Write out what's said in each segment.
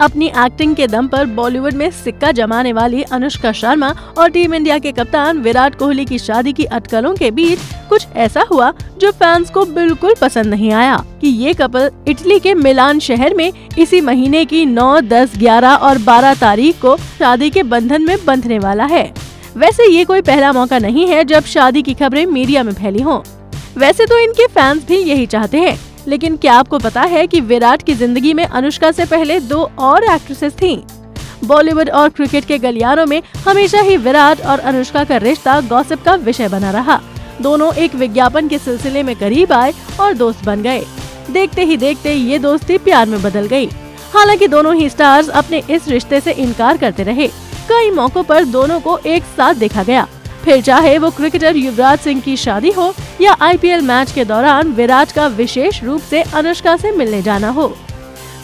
अपनी एक्टिंग के दम पर बॉलीवुड में सिक्का जमाने वाली अनुष्का शर्मा और टीम इंडिया के कप्तान विराट कोहली की शादी की अटकलों के बीच कुछ ऐसा हुआ जो फैंस को बिल्कुल पसंद नहीं आया कि ये कपल इटली के मिलान शहर में इसी महीने की 9, 10, 11 और 12 तारीख को शादी के बंधन में बंधने वाला है वैसे ये कोई पहला मौका नहीं है जब शादी की खबरें मीडिया में फैली हों। वैसे तो इनके फैंस भी यही चाहते हैं लेकिन क्या आपको पता है कि विराट की ज़िंदगी में अनुष्का से पहले दो और एक्ट्रेसेस थीं? बॉलीवुड और क्रिकेट के गलियारों में हमेशा ही विराट और अनुष्का का रिश्ता गॉसिप का विषय बना रहा। दोनों एक विज्ञापन के सिलसिले में करीब आए और दोस्त बन गए। देखते ही देखते ये दोस्ती प्यार में बदल गई हालाँकि दोनों ही स्टार्स अपने इस रिश्ते से इनकार करते रहे। कई मौकों पर दोनों को एक साथ देखा गया। फिर चाहे वो क्रिकेटर युवराज सिंह की शादी हो या आईपीएल मैच के दौरान विराट का विशेष रूप से अनुष्का से मिलने जाना हो।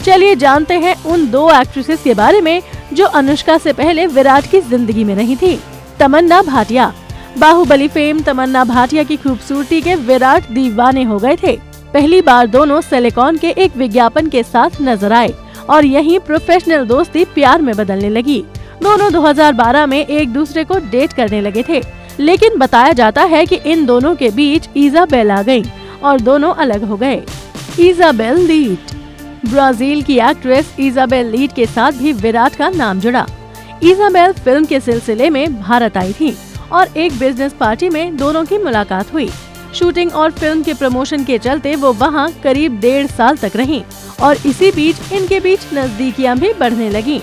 चलिए जानते हैं उन दो एक्ट्रेसेस के बारे में जो अनुष्का से पहले विराट की ज़िंदगी में नहीं थी। तमन्ना भाटिया। बाहुबली फेम तमन्ना भाटिया की खूबसूरती के विराट दीवाने हो गए थे। पहली बार दोनों सेलेकॉन के एक विज्ञापन के साथ नज़र आए और यही प्रोफेशनल दोस्ती प्यार में बदलने लगी। दोनों 2012 में एक दूसरे को डेट करने लगे थे। लेकिन बताया जाता है कि इन दोनों के बीच इजाबेल आ गई और दोनों अलग हो गए। इजाबेल लीट ब्राज़ील की एक्ट्रेस इजाबेल लीड के साथ भी विराट का नाम जुड़ा। इजाबेल फ़िल्म के सिलसिले में भारत आई थी और एक बिज़नेस पार्टी में दोनों की मुलाकात हुई। शूटिंग और फ़िल्म के प्रमोशन के चलते वो वहाँ करीब डेढ़ साल तक रहीं और इसी बीच इनके बीच नजदीकियाँ भी बढ़ने लगी।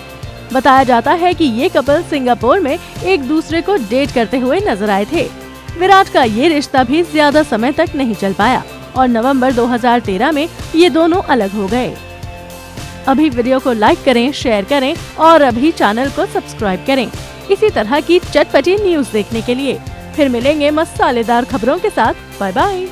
बताया जाता है कि ये कपल सिंगापुर में एक दूसरे को डेट करते हुए नज़र आए थे। विराट का ये रिश्ता भी ज़्यादा समय तक नहीं चल पाया और नवंबर 2013 में ये दोनों अलग हो गए। अभी वीडियो को लाइक करें, शेयर करें और अभी चैनल को सब्सक्राइब करें। इसी तरह की चटपटी न्यूज़ देखने के लिए। फिर मिलेंगे मसालेदार खबरों के साथ। Bye bye